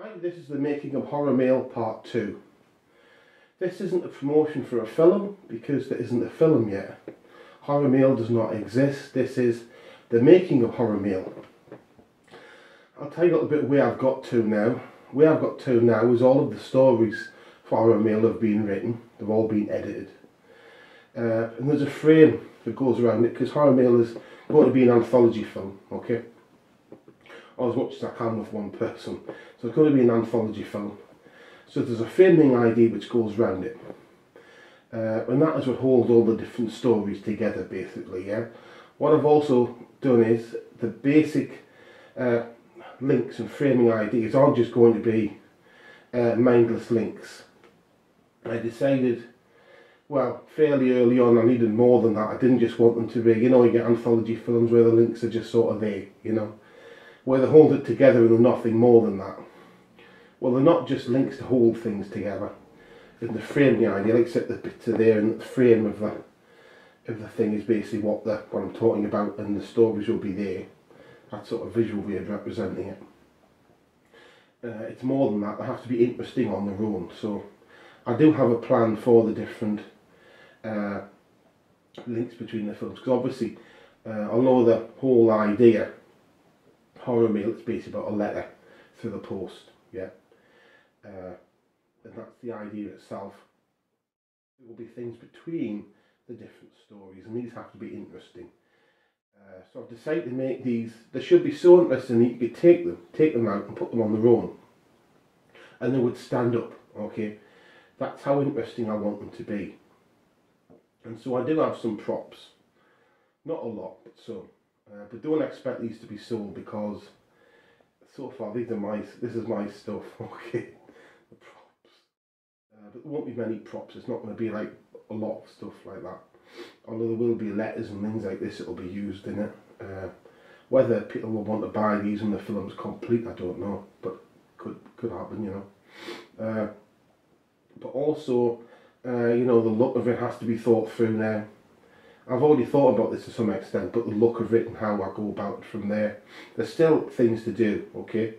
Hi, this is the making of Horrormail Part 2. This isn't a promotion for a film because there isn't a film yet. Horrormail does not exist. This is the making of Horrormail. I'll tell you a little bit where I've got to now. Where I've got to now is all of the stories for Horrormail have been written. They've all been edited. Uh, and there's a frame that goes around it because Horrormail is going to be an anthology film, okay? Or as much as I can with one person. So it's going to be an anthology film. So there's a framing ID which goes around it. Uh, and that is what holds all the different stories together basically, yeah? What I've also done is the basic uh, links and framing IDs aren't just going to be uh, mindless links. I decided well, fairly early on, I needed more than that. I didn't just want them to be, you know, you get anthology films where the links are just sort of there, you know, where they hold it together and nothing more than that. Well, they're not just links to hold things together. In the frame like set the bits are there and the frame of the of the thing is basically what the what I'm talking about and the stories will be there. That sort of visual way of representing it. Uh, it's more than that, they have to be interesting on their own. So I do have a plan for the different uh, links between the films because obviously uh, although the whole idea Horrormail it's basically about a letter through the post yeah? Uh, and that's the idea itself. There will be things between the different stories and these have to be interesting. Uh, so I've decided to make these they should be so interesting that you could take them take them out and put them on their own. And they would stand up okay? That's how interesting I want them to be. And so I do have some props. Not a lot, but some. Uh, but don't expect these to be sold because so far these are my, this is my stuff, okay. The props. Uh, but there won't be many props, it's not going to be like a lot of stuff like that. Although there will be letters and things like this it'll be used in it. Uh, whether people will want to buy these when the film's complete, I don't know. But could could happen, you know. Uh, but also uh, you know, the look of it has to be thought through now. I've already thought about this to some extent, but the look of it and how I go about it from there. There's still things to do, okay?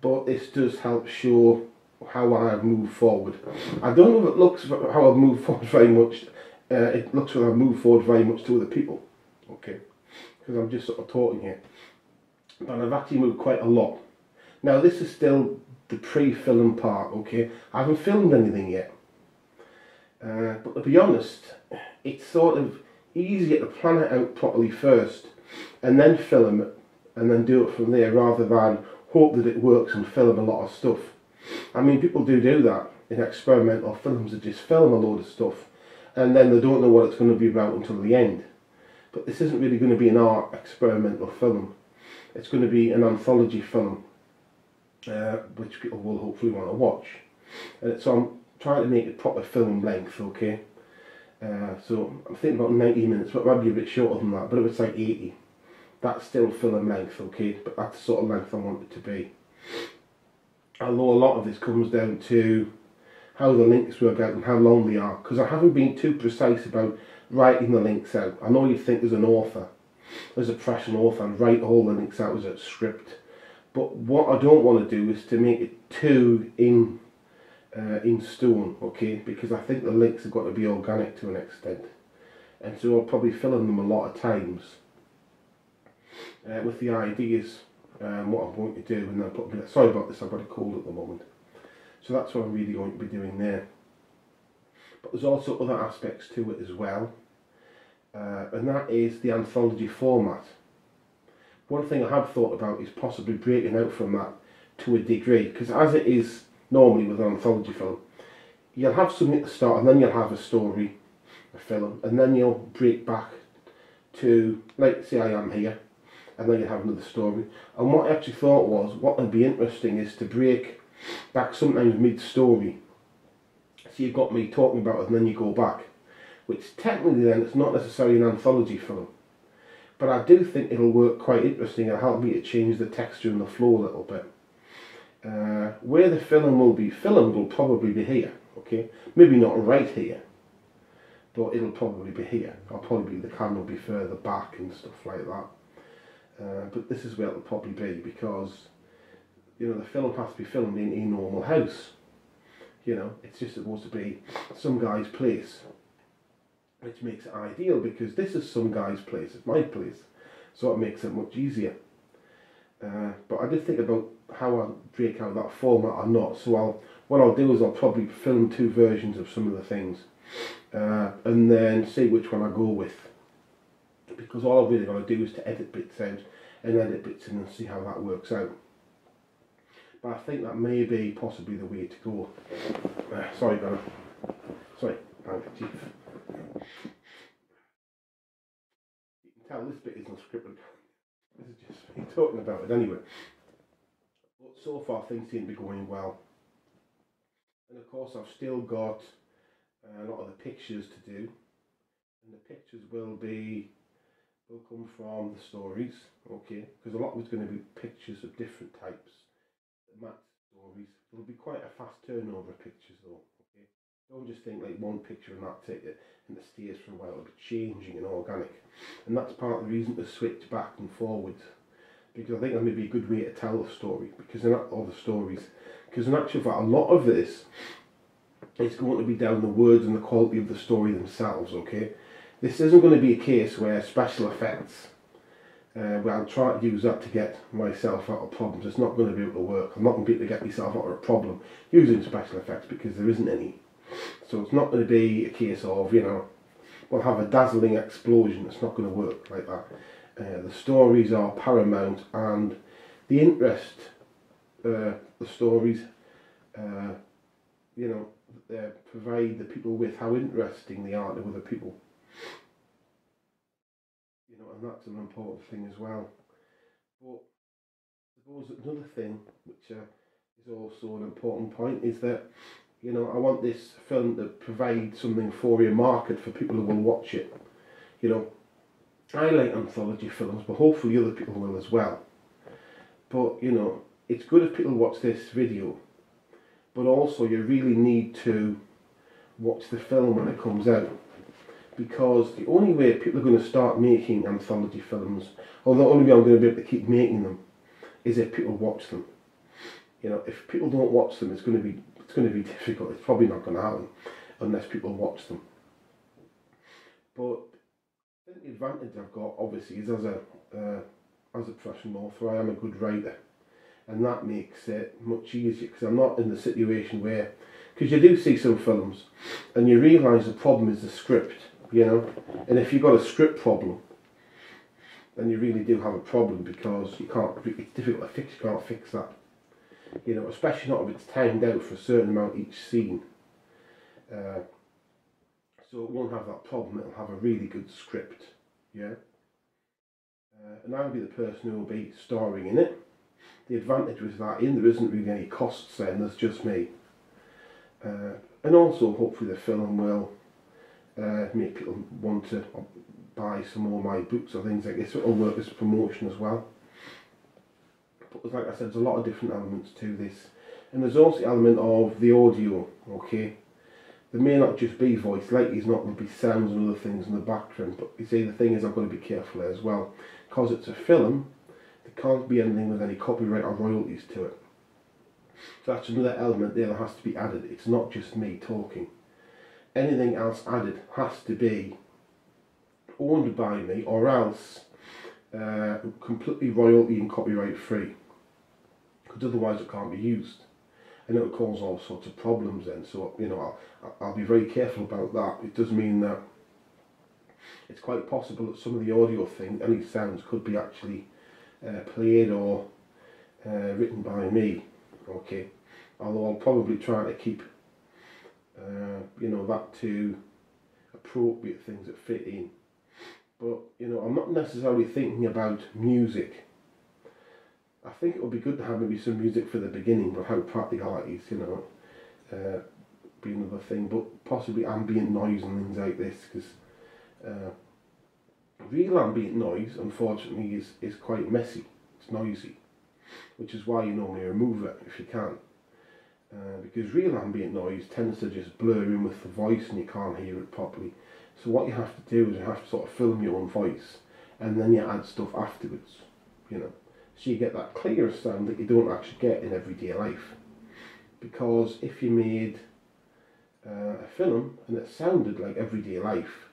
But this does help show how I have moved forward. I don't know if it looks how I've moved forward very much. Uh, it looks like I've moved forward very much to other people, okay? Because I'm just sort of talking here. But I've actually moved quite a lot. Now this is still the pre-film part, okay? I haven't filmed anything yet. Uh, but to be honest, it's sort of easier to plan it out properly first and then film it and then do it from there rather than hope that it works and film a lot of stuff. I mean, people do do that in experimental films, they just film a load of stuff and then they don't know what it's going to be about until the end. But this isn't really going to be an art experimental film. It's going to be an anthology film, uh, which people will hopefully want to watch. And it's on trying to make it proper film length, okay? Uh, so I'm thinking about 90 minutes, but maybe a bit shorter than that, but if it's like 80, that's still film length, okay? But that's the sort of length I want it to be. Although a lot of this comes down to how the links work out and how long they are, because I haven't been too precise about writing the links out. I know you think as an author, as a professional author, and write all the links out as a script, but what I don't want to do is to make it too in uh, in stone, okay, because I think the links have got to be organic to an extent. And so I'll probably fill in them a lot of times uh, with the ideas, um, what I'm going to do, and then put a sorry about this, I've got a cold at the moment. So that's what I'm really going to be doing there. But there's also other aspects to it as well, uh, and that is the anthology format. One thing I have thought about is possibly breaking out from that to a degree, because as it is normally with an anthology film. You'll have something at the start and then you'll have a story, a film, and then you'll break back to, like, say I am here, and then you have another story. And what I actually thought was, what would be interesting is to break back sometimes mid-story. So you've got me talking about it and then you go back. Which technically then, it's not necessarily an anthology film. But I do think it'll work quite interesting and help me to change the texture and the flow a little bit. Uh, where the film will be filmed will probably be here, okay? Maybe not right here, but it'll probably be here. I'll probably, the camera will be further back and stuff like that. Uh, but this is where it'll probably be because you know, the film has to be filmed in a normal house. You know, it's just supposed to be some guy's place, which makes it ideal because this is some guy's place, it's my place, so it makes it much easier. Uh, but I did think about how I'll break out that format or not, so I'll what I'll do is I'll probably film two versions of some of the things uh, and then see which one I go with because all I've really got to do is to edit bits out and edit bits in and see how that works out. But I think that may be possibly the way to go. Uh, sorry, Bella. Sorry, handkerchief. You can tell this bit isn't scripted. This is just me talking about it anyway. But so far things seem to be going well. And of course I've still got uh, a lot of the pictures to do. And the pictures will be will come from the stories, okay? Because a lot it's going to be pictures of different types match stories. It'll be quite a fast turnover of pictures though? Don't just think like one picture and that's it, and it stays for a while. It'll be changing and organic. And that's part of the reason to switch back and forwards. Because I think that may be a good way to tell the story. Because in all the stories, because in actual fact, a lot of this is going to be down the words and the quality of the story themselves, okay? This isn't going to be a case where special effects, uh, where I'll try to use that to get myself out of problems. It's not going to be able to work. I'm not going to be able to get myself out of a problem using special effects because there isn't any. So it's not going to be a case of, you know, we'll have a dazzling explosion. It's not going to work like that. Uh, the stories are paramount and the interest, uh, the stories, uh, you know, uh, provide the people with how interesting they are to other people you know, and that's an important thing as well. But I suppose another thing, which uh, is also an important point, is that you know I want this film to provide something for your market for people who will watch it. You know, I like anthology films, but hopefully other people will as well. But you know, it's good if people watch this video, but also you really need to watch the film when it comes out because the only way people are going to start making anthology films, or the only way I'm going to be able to keep making them, is if people watch them. You know, if people don't watch them, it's going to be it's going to be difficult. It's probably not going to happen unless people watch them. But I think the advantage I've got, obviously, is as a uh, as a professional author, I am a good writer, and that makes it much easier because I'm not in the situation where, because you do see some films, and you realise the problem is the script you know. And if you've got a script problem, then you really do have a problem because you can't. It's difficult to fix. You can't fix that. You know, especially not if it's timed out for a certain amount each scene. Uh, so it won't have that problem. It'll have a really good script. Yeah. Uh, and I'll be the person who will be starring in it. The advantage with that in there isn't really any costs then. There's just me. Uh, and also, hopefully, the film will uh, make people want to buy some more of my books or things like this. It'll work as promotion as well. Like I said, there's a lot of different elements to this. And there's also the element of the audio, okay? There may not just be voice, like there's not going to be sounds and other things in the background, but you see the thing is I've got to be careful as well. Because it's a film, there can't be anything with any copyright or royalties to it. So that's another element there that has to be added. It's not just me talking anything else added has to be owned by me or else uh, completely royalty and copyright free because otherwise it can't be used and it will cause all sorts of problems then so you know I'll, I'll be very careful about that it does mean that it's quite possible that some of the audio thing any sounds could be actually uh, played or uh, written by me okay although I'll probably try to keep uh, you know, that to appropriate things that fit in. But, you know, I'm not necessarily thinking about music. I think it would be good to have maybe some music for the beginning, but how practicalities, you know, uh, be another thing. But possibly ambient noise and things like this, because uh, real ambient noise, unfortunately, is, is quite messy. It's noisy, which is why you normally remove it if you can. Uh, because real ambient noise tends to just blur in with the voice and you can't hear it properly. So what you have to do is you have to sort of film your own voice and then you add stuff afterwards, you know, so you get that clearer sound that you don't actually get in everyday life. Because if you made uh, a film and it sounded like everyday life,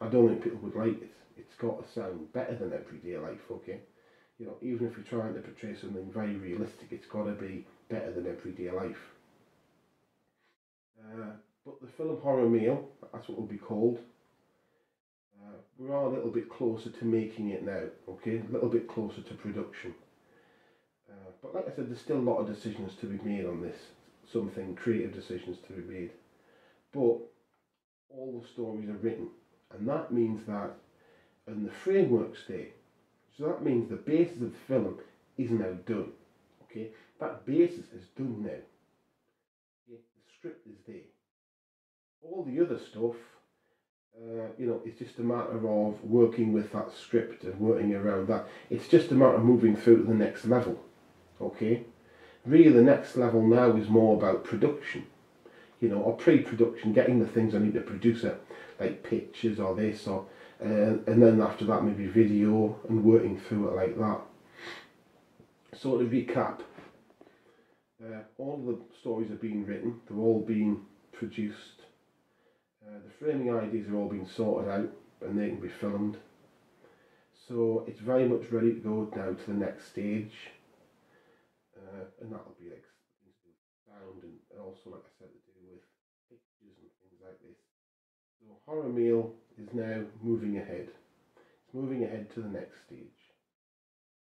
I don't think people would like it. It's got to sound better than everyday life, okay? You know, even if you're trying to portray something very realistic, it's got to be better than everyday life. Uh, but the film Horrormail, that's what it'll be called, we are a little bit closer to making it now, okay? A little bit closer to production. Uh, but like I said, there's still a lot of decisions to be made on this. Something creative decisions to be made. But all the stories are written, and that means that in the framework state, so that means the basis of the film is now done. Okay, that basis is done now. Okay? The script is there. All the other stuff, uh, you know, it's just a matter of working with that script and working around that. It's just a matter of moving through to the next level. Okay, really, the next level now is more about production you know, or pre-production, getting the things I need to produce it, like pictures or this, or uh, and then after that maybe video and working through it like that. So to recap, uh, all the stories are being written, they're all being produced, framing ideas are all being sorted out and they can be filmed. So it's very much ready to go now to the next stage, uh, and that'll be like sound and also, like I said, to do with pictures and things like this. So Horrormail is now moving ahead. It's moving ahead to the next stage.